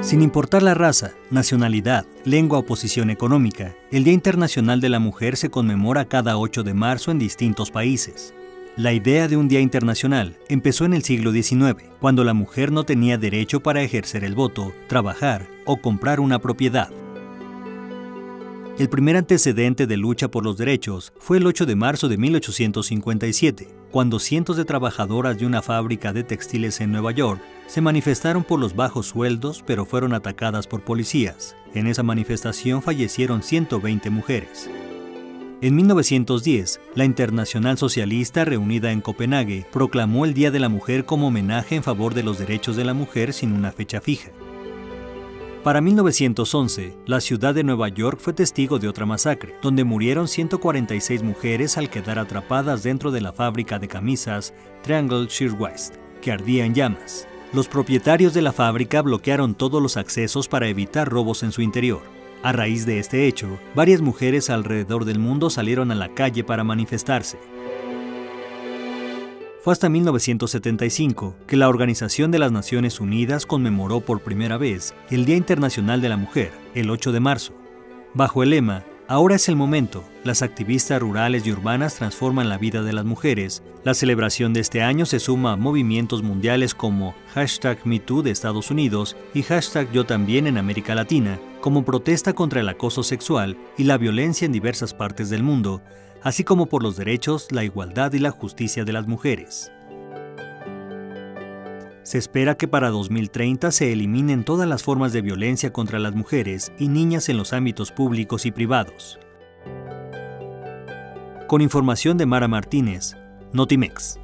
Sin importar la raza, nacionalidad, lengua o posición económica, el Día Internacional de la Mujer se conmemora cada 8 de marzo en distintos países. La idea de un Día Internacional empezó en el siglo XIX, cuando la mujer no tenía derecho para ejercer el voto, trabajar o comprar una propiedad. El primer antecedente de lucha por los derechos fue el 8 de marzo de 1857, cuando cientos de trabajadoras de una fábrica de textiles en Nueva York se manifestaron por los bajos sueldos pero fueron atacadas por policías. En esa manifestación fallecieron 120 mujeres. En 1910, la Internacional Socialista reunida en Copenhague proclamó el Día de la Mujer como homenaje en favor de los derechos de la mujer sin una fecha fija. Para 1911, la ciudad de Nueva York fue testigo de otra masacre, donde murieron 146 mujeres al quedar atrapadas dentro de la fábrica de camisas Triangle Shirtwaist, que ardía en llamas. Los propietarios de la fábrica bloquearon todos los accesos para evitar robos en su interior. A raíz de este hecho, varias mujeres alrededor del mundo salieron a la calle para manifestarse. Fue hasta 1975 que la Organización de las Naciones Unidas conmemoró por primera vez el Día Internacional de la Mujer, el 8 de marzo. Bajo el lema Ahora es el momento, las activistas rurales y urbanas transforman la vida de las mujeres. La celebración de este año se suma a movimientos mundiales como hashtag MeToo de Estados Unidos y hashtag Yo también en América Latina, como protesta contra el acoso sexual y la violencia en diversas partes del mundo, así como por los derechos, la igualdad y la justicia de las mujeres. Se espera que para 2030 se eliminen todas las formas de violencia contra las mujeres y niñas en los ámbitos públicos y privados. Con información de Mara Martínez, Notimex.